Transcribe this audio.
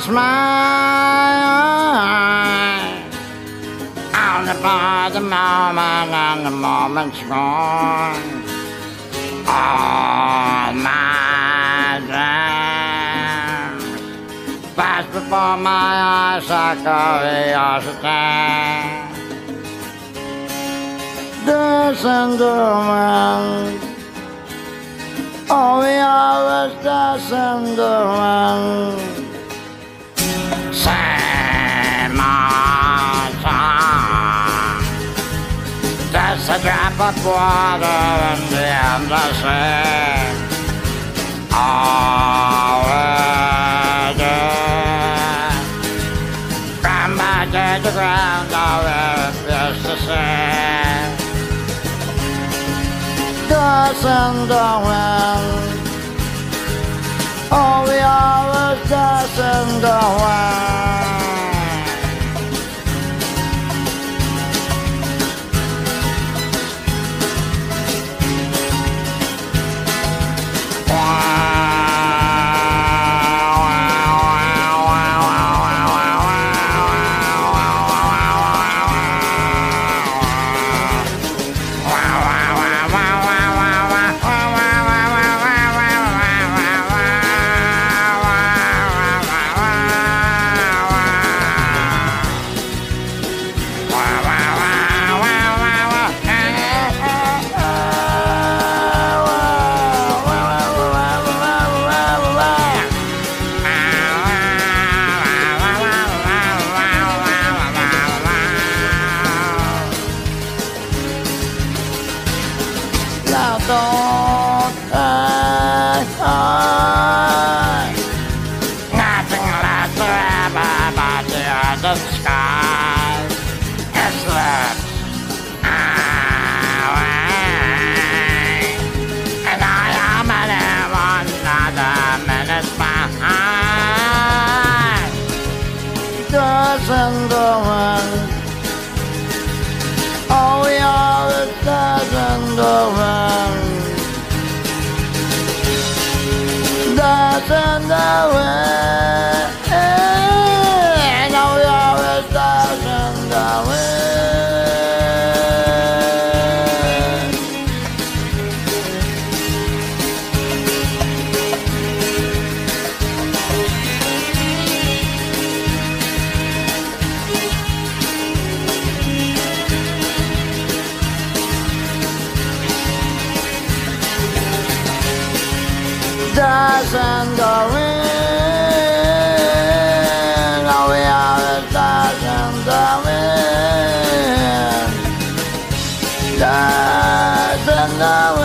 smile. Only for the moment and the moment's gone. All my dreams pass before my eyes like curiosity. Dancing the wind. Oh. Sing my song. Just a drop of water in the endless sea. Oh. Dancing the wind. Oh, we always dancing the Oh, don't I, I, nothing lasts forever but the earth and sky. It slips away, and I am one another minute behind. Doesn't the wind Oh, we are a dozen Dozen wind. stars and darling. Oh, we are the stars and darling. Stars and.